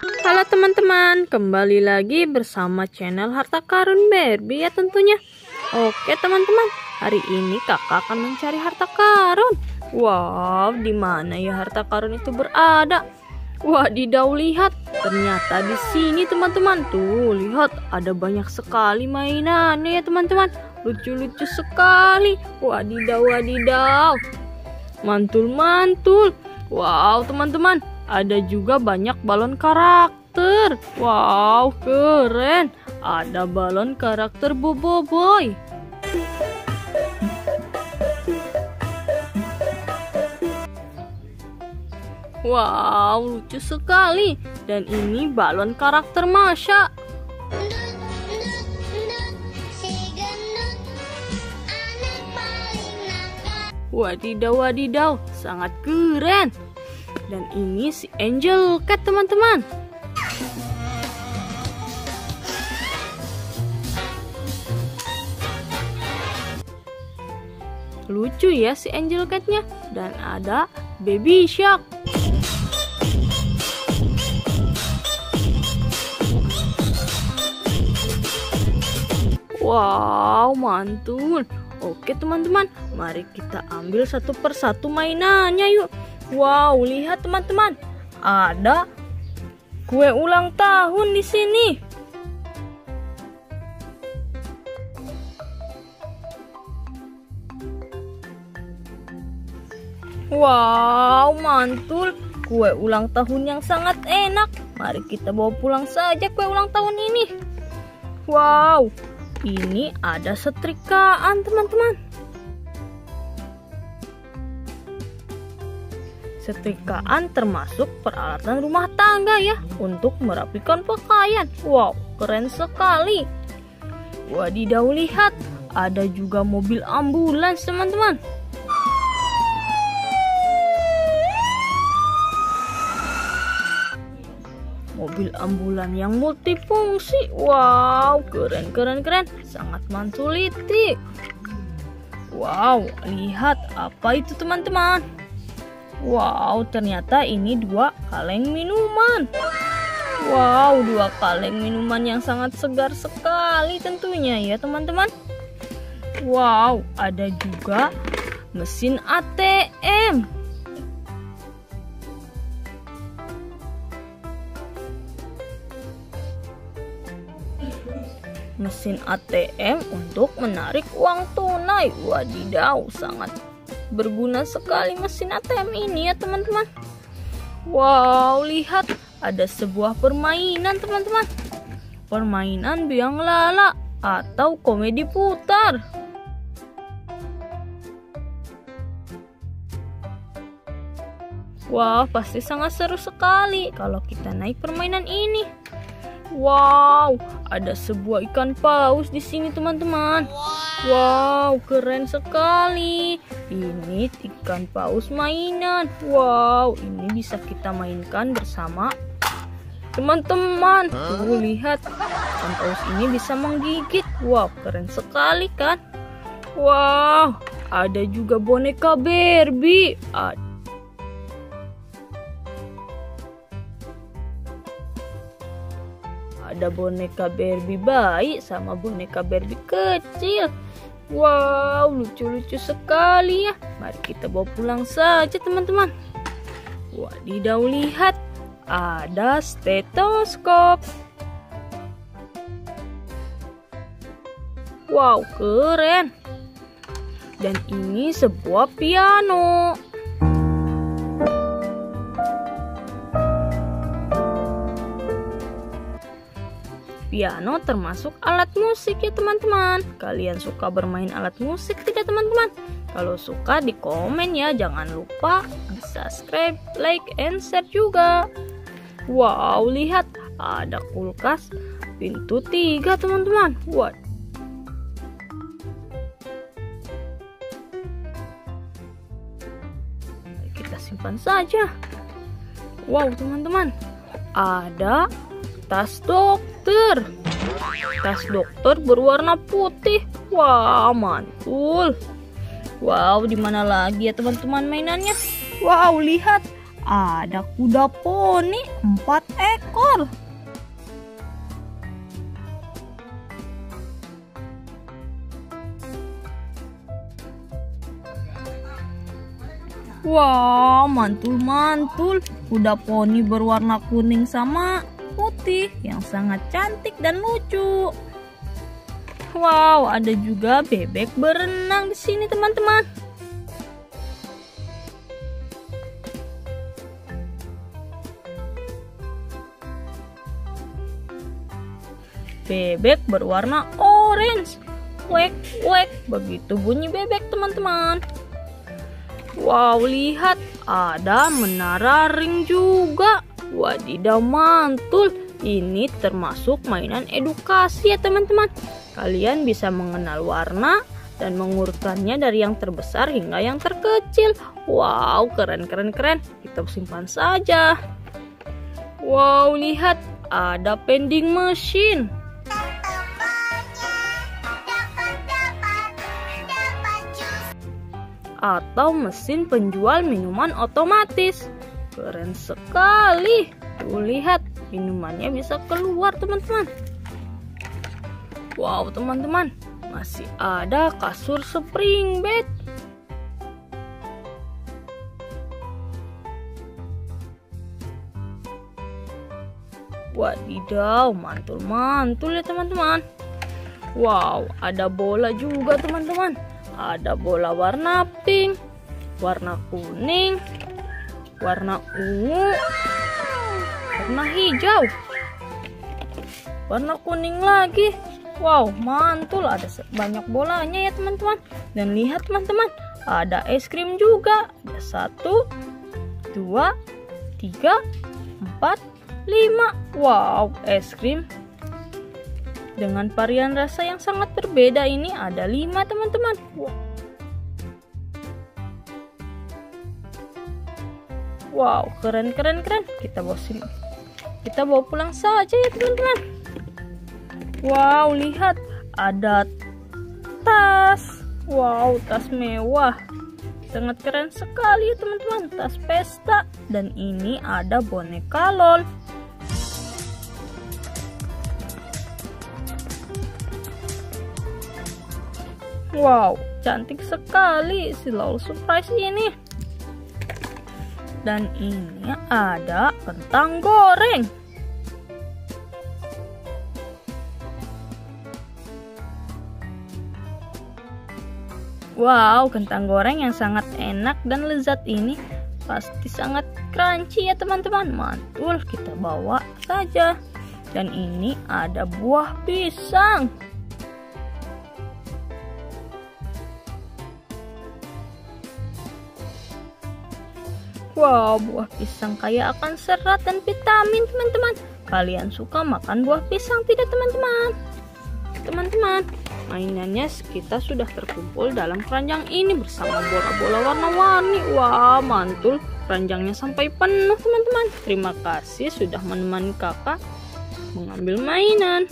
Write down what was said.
Halo teman-teman, kembali lagi bersama channel Harta Karun Barbie ya tentunya. Oke teman-teman, hari ini kakak akan mencari harta karun. Wow, di mana ya harta karun itu berada? Wadidaw, lihat. Ternyata di sini teman-teman. Tuh, lihat ada banyak sekali mainannya ya teman-teman. Lucu-lucu sekali. Wadidaw, wadidaw. Mantul-mantul. Wow, teman-teman ada juga banyak balon karakter. Wow, keren. Ada balon karakter Bobo Boy. Wow, lucu sekali. Dan ini balon karakter Masya. Wadidaw, wadidaw, sangat keren. Dan ini si Angel Cat teman-teman. Lucu ya si Angel Catnya. Dan ada Baby Shark. Wow, mantul. Oke teman-teman, mari kita ambil satu persatu mainannya yuk. Wow, lihat teman-teman. Ada kue ulang tahun di sini. Wow, mantul. Kue ulang tahun yang sangat enak. Mari kita bawa pulang saja kue ulang tahun ini. Wow, ini ada setrikaan teman-teman. Setrikaan termasuk peralatan rumah tangga ya untuk merapikan pakaian. Wow, keren sekali. Wadidaw lihat, ada juga mobil ambulans teman-teman. Mobil ambulan yang multifungsi. Wow, keren keren keren. Sangat mansuliti. Wow, lihat apa itu teman-teman? Wow, ternyata ini dua kaleng minuman. Wow, dua kaleng minuman yang sangat segar sekali tentunya ya teman-teman. Wow, ada juga mesin ATM. Mesin ATM untuk menarik uang tunai. Wadidaw, sangat Berguna sekali mesin ATM ini ya teman-teman. Wow, lihat ada sebuah permainan teman-teman. Permainan biang lala atau komedi putar. Wah, pasti sangat seru sekali kalau kita naik permainan ini. Wow, ada sebuah ikan paus di sini teman-teman. Wow, keren sekali. Ini ikan paus mainan. Wow, ini bisa kita mainkan bersama teman-teman. Tuh lihat, ikan paus ini bisa menggigit. Wow, keren sekali kan? Wow, ada juga boneka Barbie. Ada ada boneka Barbie bayi sama boneka Barbie kecil. Wow, lucu-lucu sekali ya. Mari kita bawa pulang saja teman-teman. Wadidaw lihat, ada stetoskop. Wow, keren. Dan ini sebuah piano. Piano termasuk alat musik ya teman-teman. Kalian suka bermain alat musik tidak teman-teman? Kalau suka di komen ya, jangan lupa subscribe, like, and share juga. Wow, lihat ada kulkas pintu tiga teman-teman. What? Kita simpan saja. Wow teman-teman, ada tas dokter. Tas dokter berwarna putih. Wah, mantul. Wow, di mana lagi ya teman-teman mainannya? Wow, lihat. Ada kuda poni empat ekor. Wow, mantul-mantul. Kuda poni berwarna kuning sama putih yang sangat cantik dan lucu. Wow, ada juga bebek berenang di sini, teman-teman. Bebek berwarna orange. Wek, wek, begitu bunyi bebek, teman-teman. Wow, lihat ada menara ring juga. Wadidaw mantul. Ini termasuk mainan edukasi ya teman-teman. Kalian bisa mengenal warna dan mengurutkannya dari yang terbesar hingga yang terkecil. Wow, keren keren keren. Kita simpan saja. Wow, lihat ada vending machine. atau mesin penjual minuman otomatis. Keren sekali. Tuh lihat, minumannya bisa keluar teman-teman. Wow teman-teman, masih ada kasur spring bed. Wadidaw, mantul-mantul ya teman-teman. Wow, ada bola juga teman-teman ada bola warna pink, warna kuning, warna ungu, warna hijau, warna kuning lagi. Wow, mantul ada banyak bolanya ya teman-teman. Dan lihat teman-teman, ada es krim juga. Ada satu, dua, tiga, empat, lima. Wow, es krim dengan varian rasa yang sangat berbeda ini ada 5 teman-teman. Wow, keren keren keren. Kita bawa sini. Kita bawa pulang saja ya teman-teman. Wow, lihat ada tas. Wow, tas mewah. Sangat keren sekali ya teman-teman, tas pesta. Dan ini ada boneka LOL. Wow, cantik sekali si LOL surprise ini. Dan ini ada kentang goreng. Wow, kentang goreng yang sangat enak dan lezat ini pasti sangat crunchy ya teman-teman. Mantul, kita bawa saja. Dan ini ada buah pisang. Wow, buah pisang kaya akan serat dan vitamin, teman-teman. Kalian suka makan buah pisang tidak, teman-teman? Teman-teman, mainannya kita sudah terkumpul dalam keranjang ini bersama bola-bola warna-warni. Wah, mantul. Keranjangnya sampai penuh, teman-teman. Terima kasih sudah menemani kakak mengambil mainan.